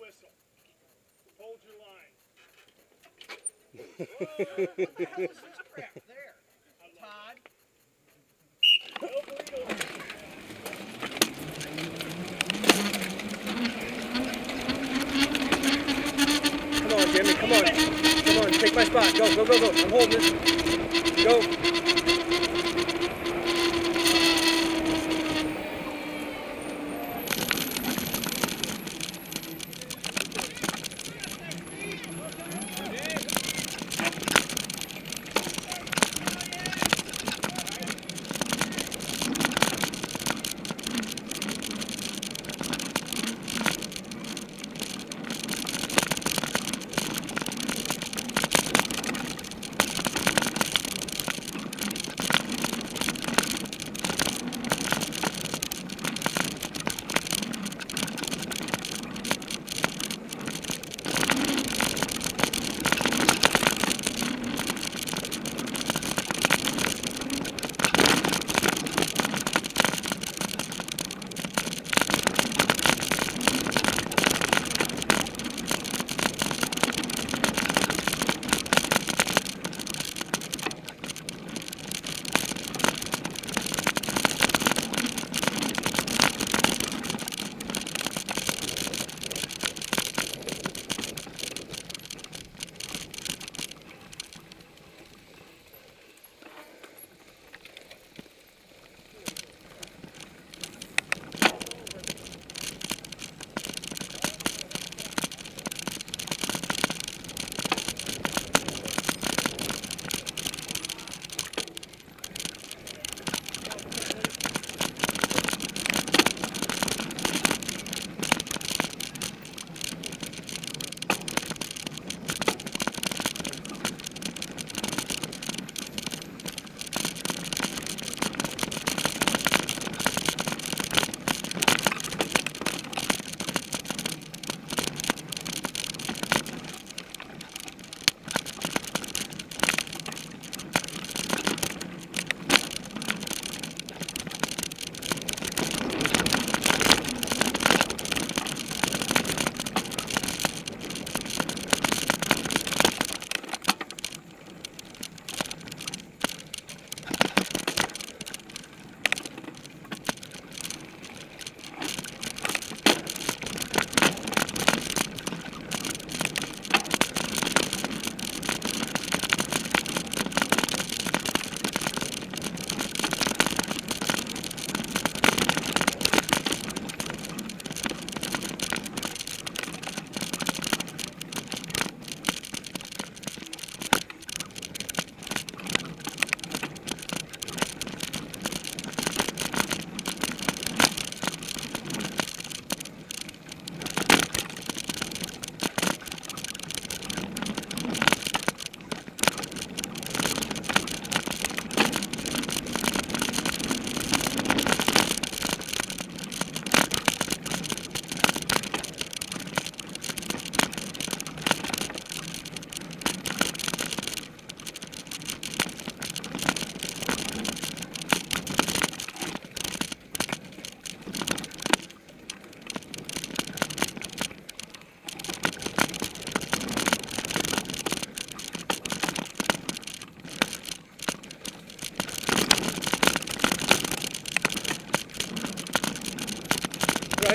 whistle. Hold your line. what the hell is this crap there? Todd? Come on, Jimmy. Come on. Come on. Take my spot. Go, go, go, go. I'm holding this. Go.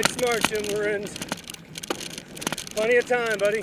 Ride smart, Jim Lorenz. Plenty of time, buddy.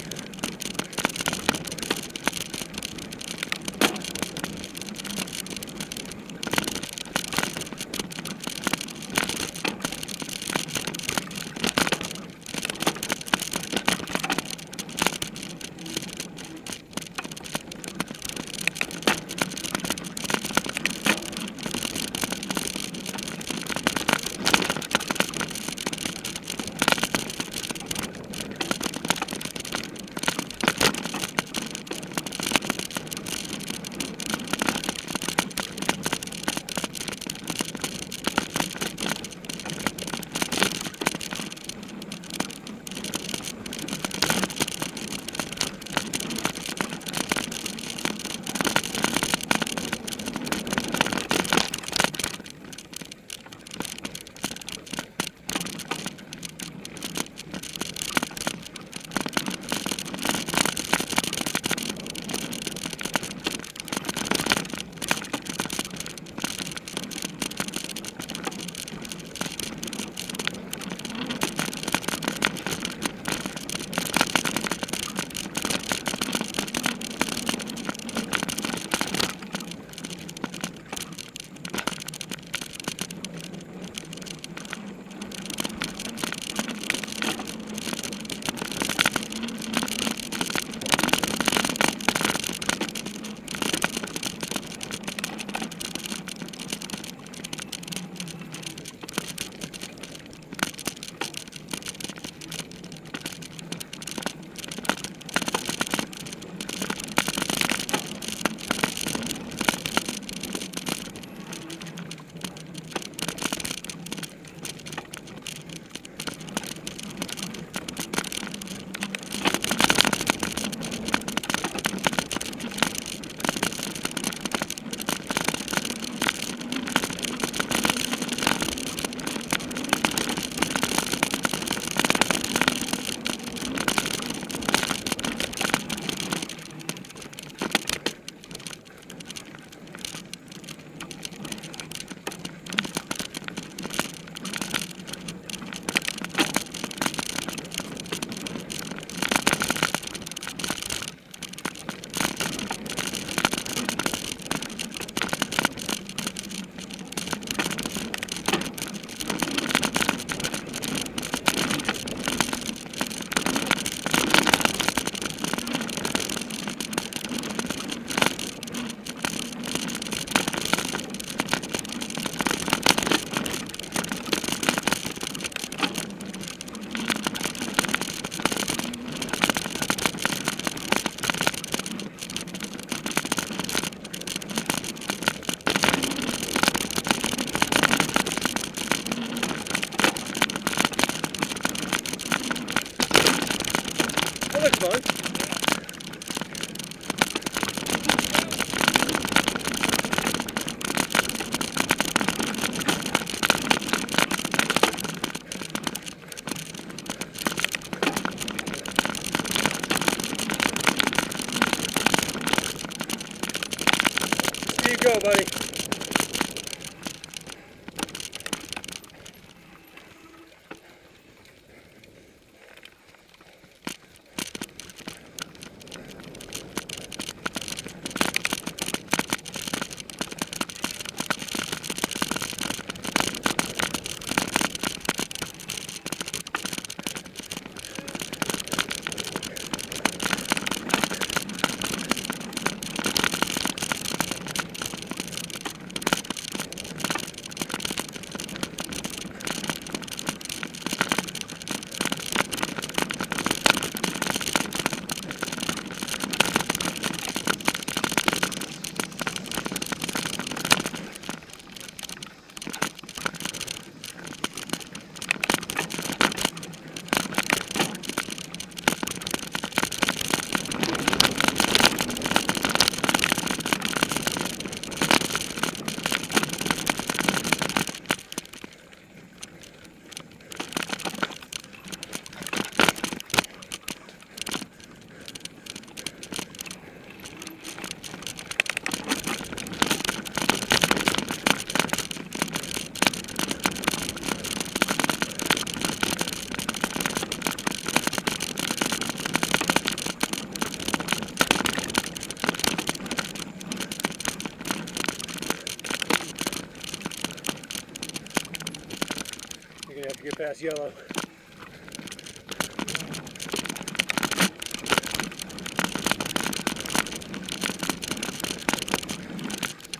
Past yellow.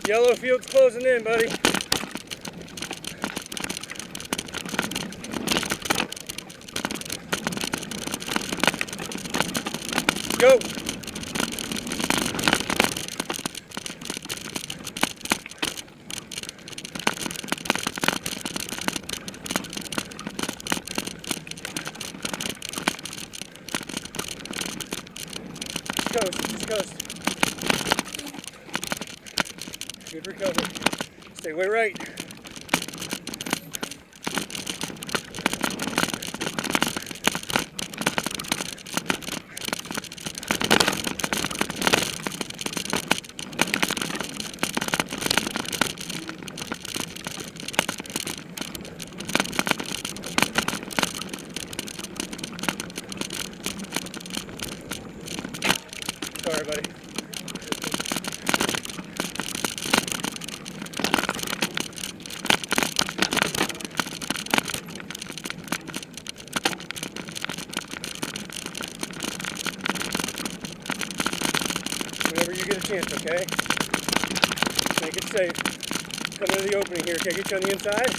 Yellow field's closing in, buddy. Go. Way right. Sorry, buddy. Whenever you get a chance, okay? Make it safe. Come into the opening here. Can I get you on the inside?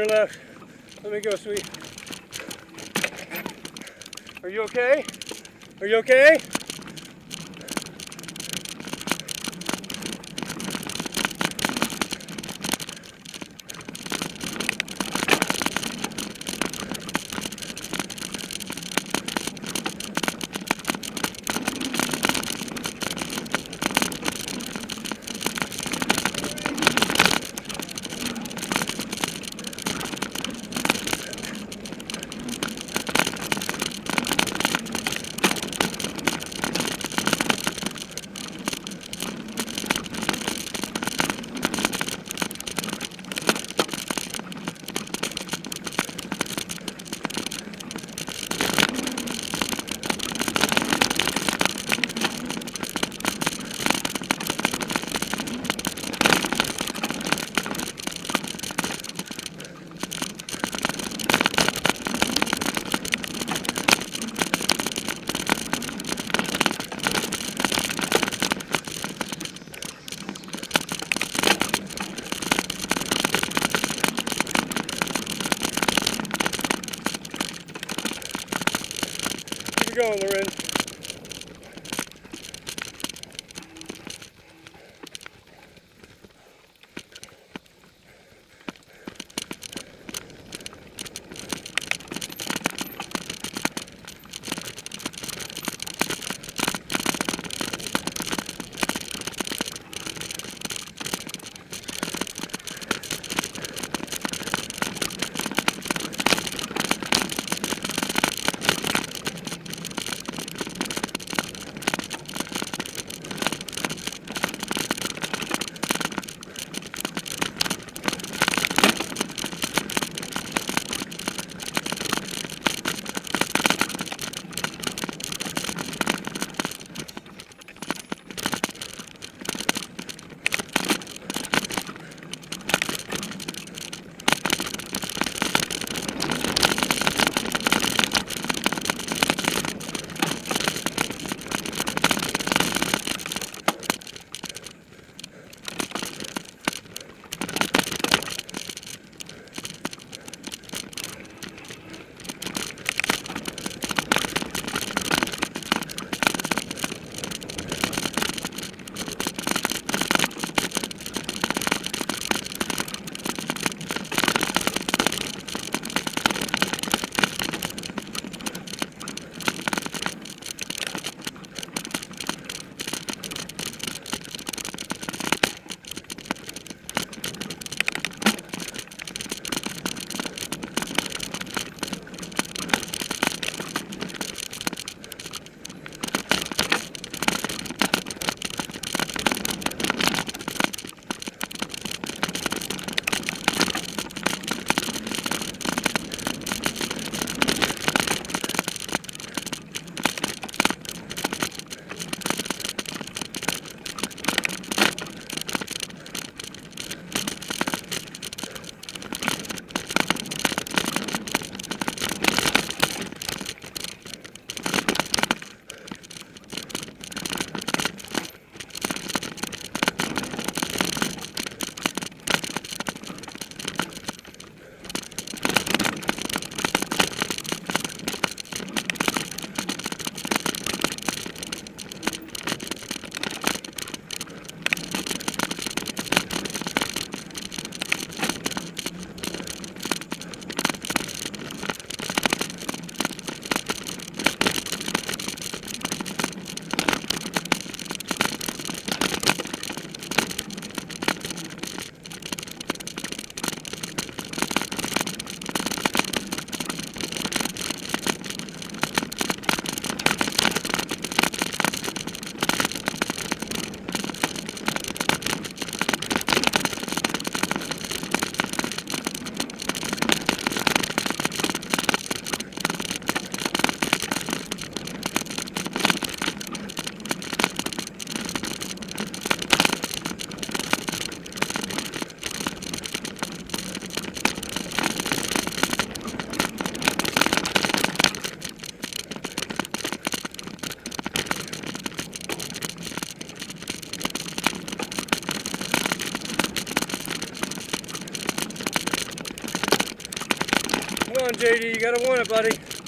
Your left. Let me go, sweet. Are you okay? Are you okay? Want it, buddy.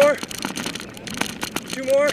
More. Two more.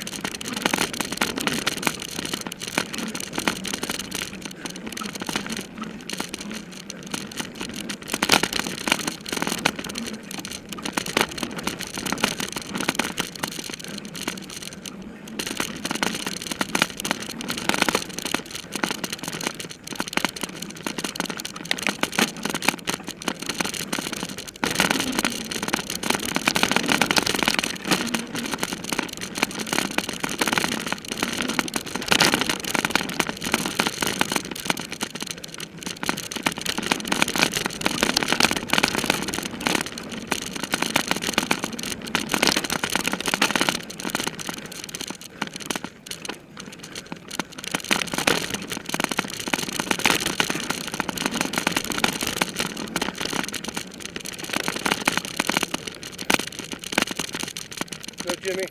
Go, Jimmy.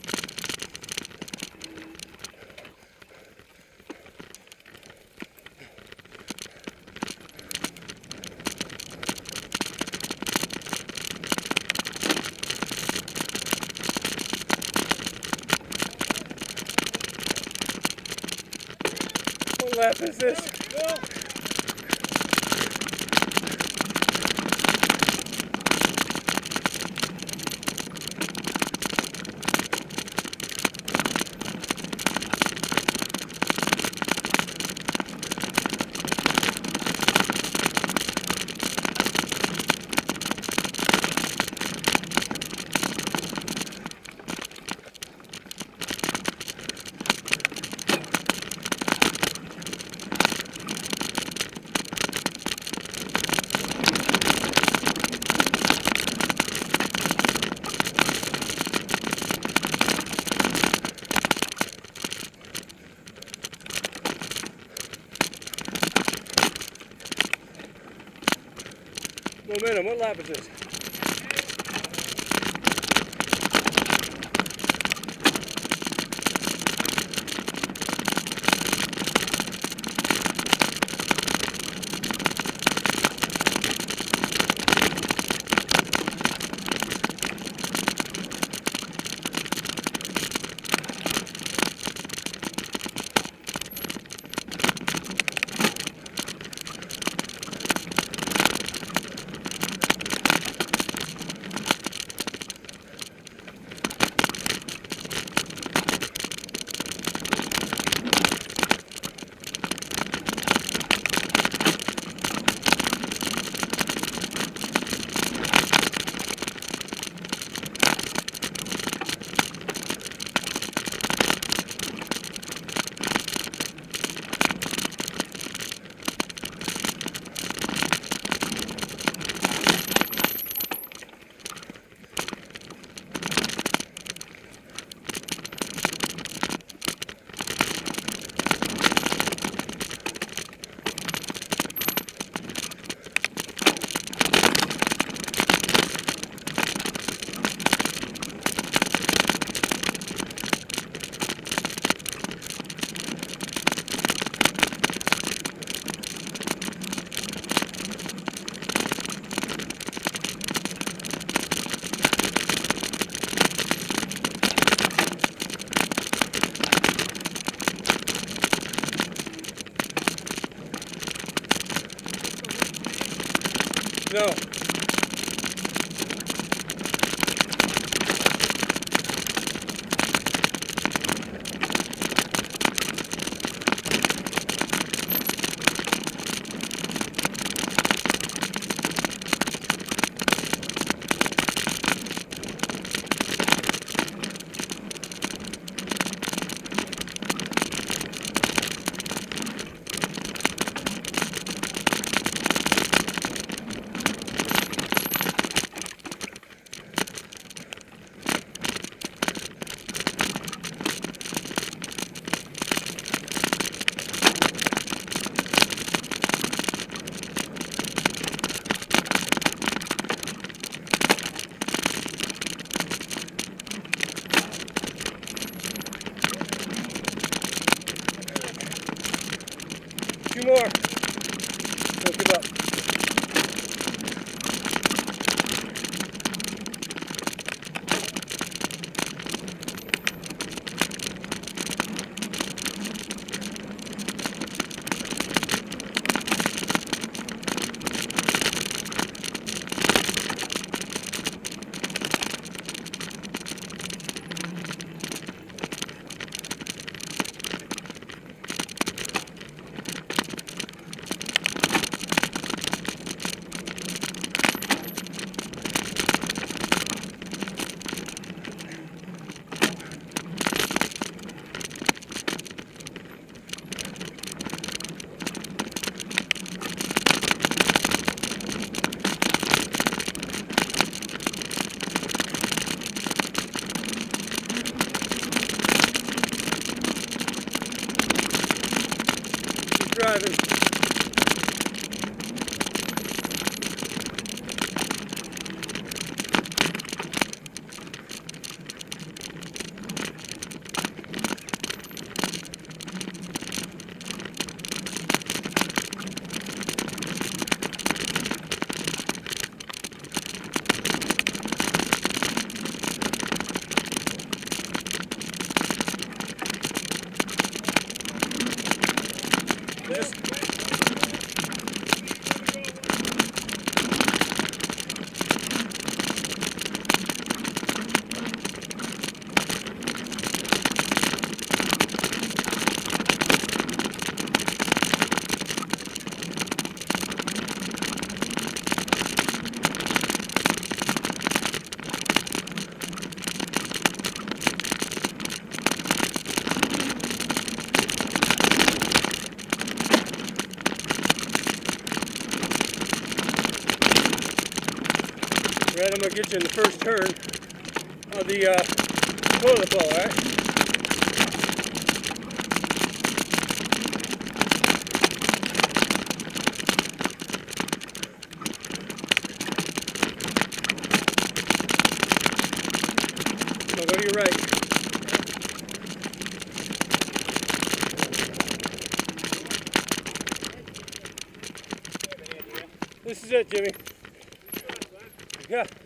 What lap is this? Momentum, what lap is this? No. Red, I'm gonna get you in the first turn of the uh, toilet bowl, to your right. This is it, Jimmy. Yeah.